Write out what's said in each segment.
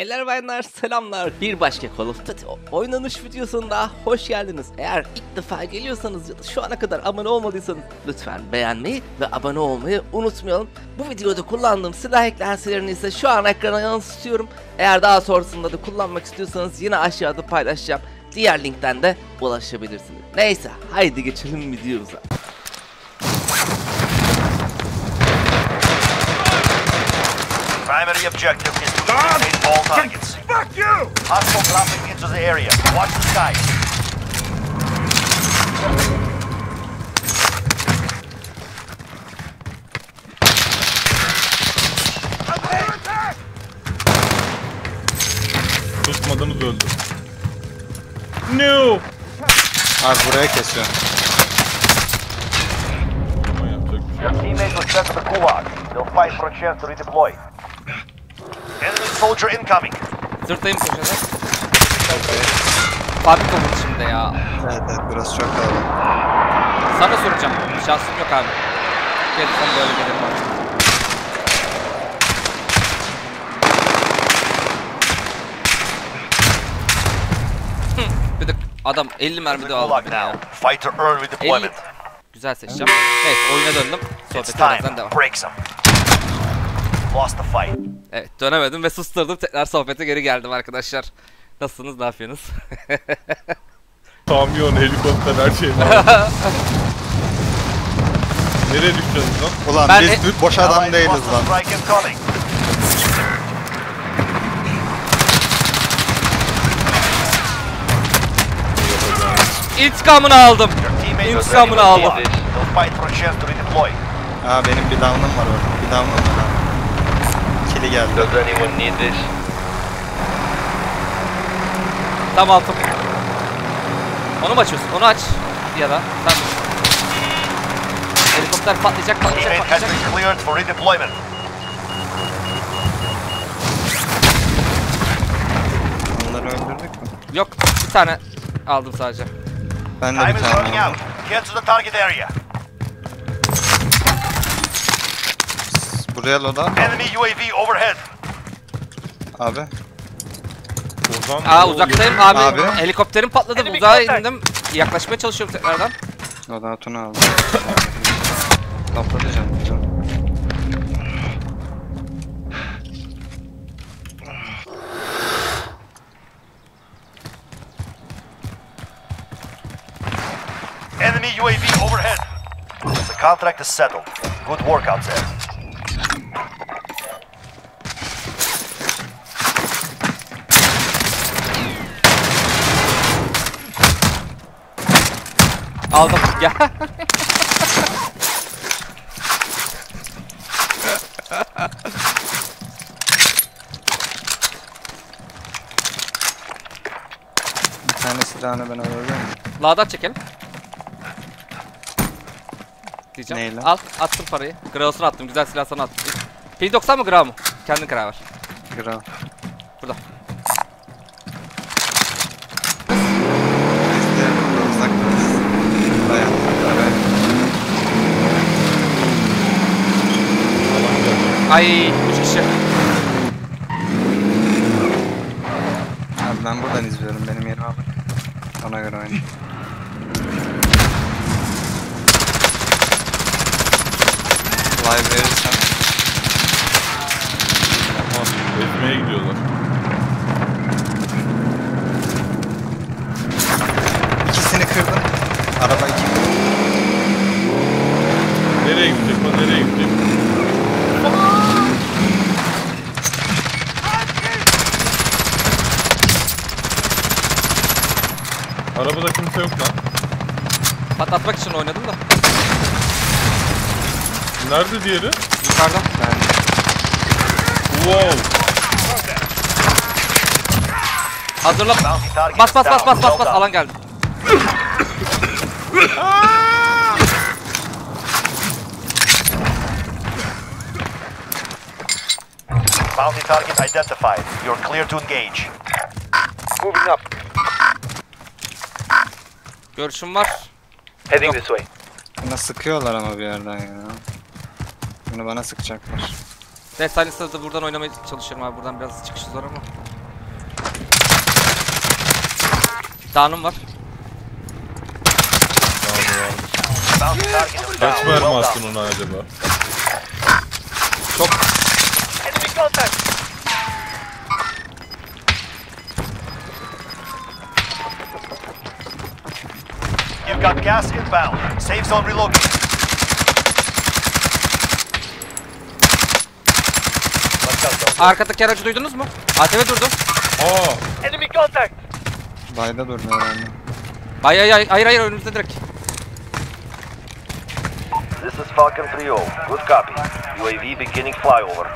Beyler bayanlar selamlar. Bir başka Call of Duty oynanış videosunda hoş geldiniz. Eğer ilk defa geliyorsanız ya da şu ana kadar abone olmadıysanız lütfen beğenmeyi ve abone olmayı unutmayalım. Bu videoda kullandığım silah eklentilerini ise şu an ekrana yansıtıyorum. Eğer daha sonrasında da kullanmak istiyorsanız yine aşağıda paylaşacağım. Diğer linkten de ulaşabilirsiniz. Neyse haydi geçelim videomuza. Primary objective to eliminate all targets. Fuck you! Hostile dropping into the area. Watch the skies. Tutmadınız öldü. No! Abi buraya kesiyor. Ama yapacak bir şey Your yok. teammates were sent to the gulag. They'll fight for a chance to redeploy. Soldier incoming. Sırtayım köşede. Fabrik oldu şimdi ya. Evet evet burası çok kalabalık. Sana soracağım. Şansım yok abi. Gelirsen böyle gelirim de adam 50 mermi de aldı beni ya. now. Fight to earn redeployment. Güzel seçeceğim. Evet oyuna döndüm. Time. birazdan devam. Break some. Lost the fight. Evet dönemedim ve susturdum. Tekrar sohbete geri geldim arkadaşlar. Nasılsınız? Ne yapıyorsunuz? Kamyon, helikopter her şey var. Nereye düşeceğiz lan? Ulan Ben biz e- boş adam değiliz lan. İntikamını aldım. İntikamını aldım. Aa benim bir down'um var orada. Bir down'um var geldi. Does anyone need this? Tam altım. Onu mu açıyorsun? Onu aç. Ya da sen. Helikopter patlayacak, patlayacak, patlayacak. been cleared for redeployment. Onları öldürdük mü? Yok, bir tane aldım sadece. Ben de bir tane aldım. out. Get to the target area. Buraya loda. Enemy UAV overhead. Abi. Ozan Aa uzaktayım abi. Abi. Helikopterim patladı. Uzağa indim. Yaklaşmaya çalışıyorum tekrardan. Loda atını aldım. Canım. canım. Enemy UAV overhead. The contract is settled. Good work out there. Aldım. Ya. Bir tane silahını ben miyim? Lağdan çekelim. Diyeceğim. Neyle? Al, attım parayı. Grau'sunu attım. Güzel silah sana attım. P90 mı Grau mu? Kendin karar ver. Grav. Burada. Biz de burada uzaktayız. Dayan. Evet. Ay 3 kişi. Abi ben buradan izliyorum. Benim yerime bak. Ona göre oynayayım. Live verirsen. Aha, ezmeye gidiyorlar. İkisini kırdım. Araba iki. Nereye gidecek o, nereye gidecek? Arabada kimse yok lan. Patlatmak için oynadım da. Nerede diğeri? Yukarıda. Ben Wow. Hazırla. Bas bas bas bas bas bas alan geldi. Bounty target identified. You're clear to engage. Moving up. Görüşüm var. Heading this way. bana sıkıyorlar ama bir yerden ya. Bunu bana sıkacaklar. Death Silence'da da buradan oynamaya çalışıyorum abi. Buradan biraz çıkışı zor ama. Down'um var. Kaç done. ona acaba? Enemy got gas inbound. Safe zone relocated. Arkadaki aracı duydunuz mu? ATV durdu. Aa! Enemy contact. Bayda durdu herhalde. Ay ay ay hayır hayır önümüzde direkt. This is Falcon 3-0. Good copy. UAV beginning flyover.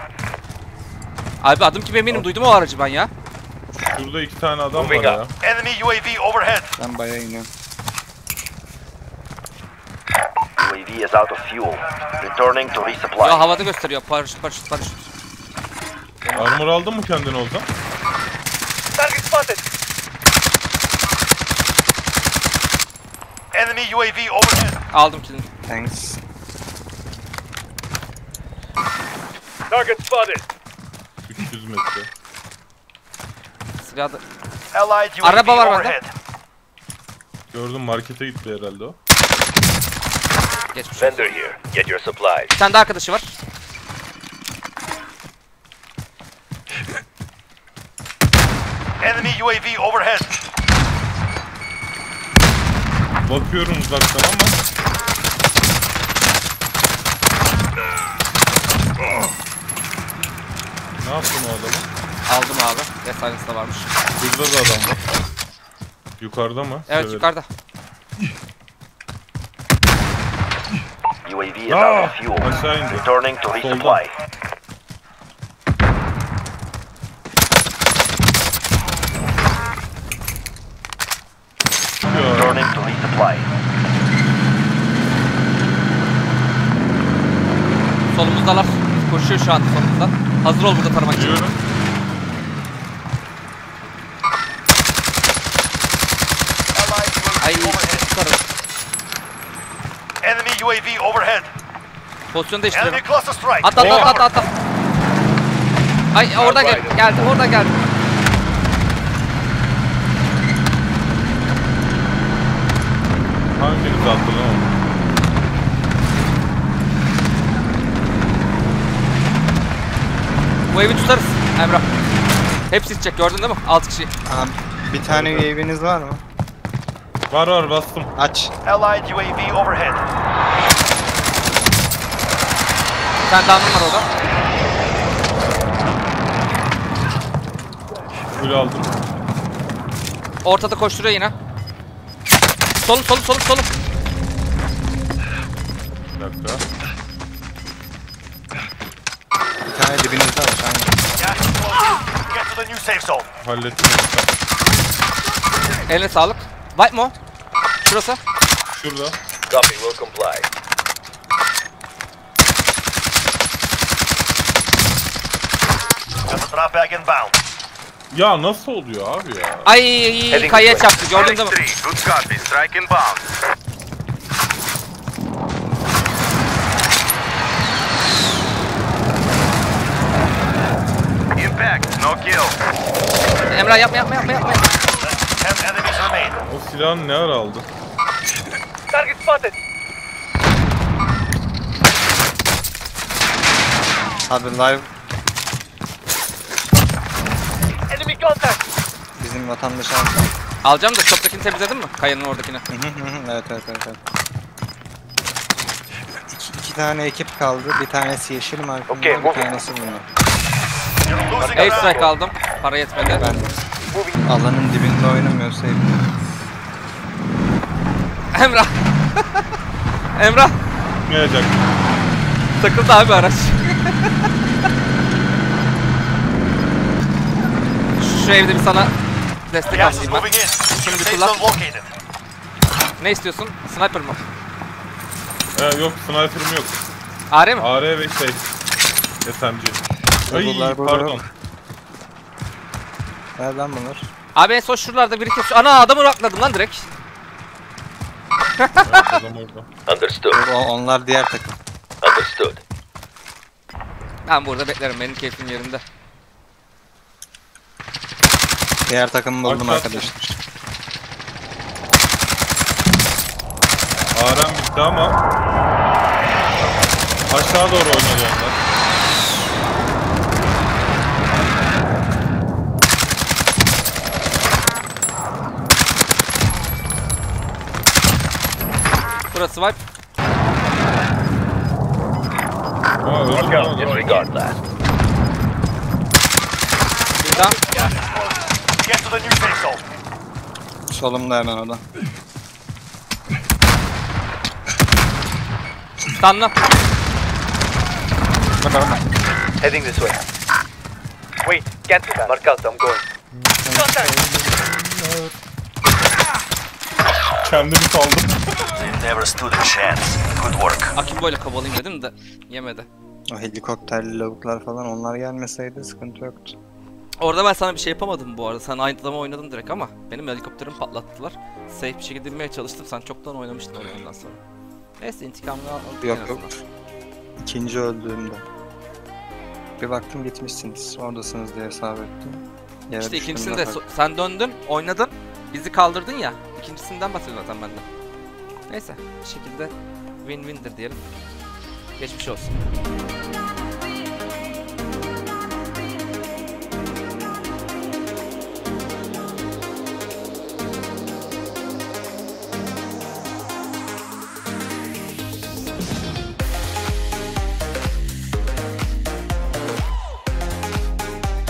Abi adım gibi eminim duydum o aracı ben ya. Şurada iki tane adam var Moving ya. up. Enemy UAV overhead. Ben baya iniyorum. UAV is out of fuel. Returning to resupply. Ya havada gösteriyor. Paraşüt paraşüt paraşüt. Armor aldın mı kendine Ozan? Target spotted. Enemy UAV overhead. Aldım kilini. Thanks. Target spotted. 300 metre. Silahı da... Allied UAV Araba var bende. Gördüm markete gitti herhalde o. Geçmiş olsun. Vendor here. Get your supplies. Bir tane daha arkadaşı var. Enemy UAV overhead. Bakıyorum uzaktan ama. Ne yaptın o adamı? Aldım abi. Silence'da varmış. Burada da adam var. Yukarıda mı? Evet Severim. yukarıda. UAV is Aa, out of fuel. Returning to resupply. Returning to resupply. Solumuzdalar. Koşuyor şu anda solumuzdan. Hazır ol burada taramak için. Diyorum. Allied Ay UAV overhead. tutarım. Enemy UAV overhead. Pozisyon Enemy değiştiriyorum. cluster strike. Atla atla atla atla. atla. Ay orada gel geldi orada geldi. Hanginiz attı lan? Bu evi tutarız Emrah. Hepsi içecek gördün değil mi? 6 kişi. Aha, bir tane UAV'niz var mı? Var var bastım. Aç. Allied UAV overhead. Tane down'um var orada. Full aldım. Ortada koşturuyor yine. Solun solun solun solun. Bir dakika. Bir tane dibinizde var. Aynen. Get to the new safe zone. Hallettim. Eline sağlık. White mo. Şurası. Şurada. Copy. Will comply. Drop bag inbound. Ya nasıl oluyor abi ya? Ay way. çarptı gördün değil mi? Good copy. Strike inbound. Impact. No kill. Emrah yapma yapma yapma yapma. O silahını ne ara aldı? Target spotted. Abi live Enemy contact. Bizim vatandaş aldı. Alacağım da shop'takini temizledin mi? Kayanın oradakini. Hı hı hı hı. evet evet evet. evet. İki, iki tane ekip kaldı. Bir tanesi yeşil markında, Okey, bir tanesi Air ground. strike aldım. Para yetmedi. Ben alanın dibinde oynamıyorsa Emrah. Emrah. Çıkmayacak. Takıldı abi araç. Şu evde bir sana destek atayım ben. moving in. Şimdi kullan. Ne istiyorsun? Sniper mı? Ee, yok sniper'ım yok. AR mi? AR ve şey. SMG. Ay pardon. yok. Nereden bunlar? Abi en son şuralarda biri kesiyor. Ana adamı rakladım lan direkt. Understood. O, onlar diğer takım. Understood. Ben burada beklerim. Benim keyfim yerinde. Diğer takımı buldum arkadaşlar. Arem bitti ama aşağı doğru oynadı onlar. Burası wipe. Mü out. Disregard that. Bir daha. Get to the new zone. Solumda hemen o da. Stunla. Heading this way. Wait, cancel that. Mark out, I'm going. Kendimi saldım. They never stood a chance. Good work. Akimbo ile kovalayayım dedim de yemedi. O helikopterli lavuklar falan onlar gelmeseydi sıkıntı yoktu. Orada ben sana bir şey yapamadım bu arada. Sen aynı adama oynadın direkt ama benim helikopterimi patlattılar. Safe bir şekilde inmeye çalıştım. Sen çoktan oynamıştın oyundan sonra. Neyse intikamını aldık Yok yok. İkinci öldüğümde. Bir baktım gitmişsiniz. Oradasınız diye hesap ettim. Yere İşte düştüm ikincisinde de so- sen döndün, oynadın, bizi kaldırdın ya. İkincisinden bahsediyorum zaten benden. Neyse, bir şekilde win-win'dir diyelim. Geçmiş olsun.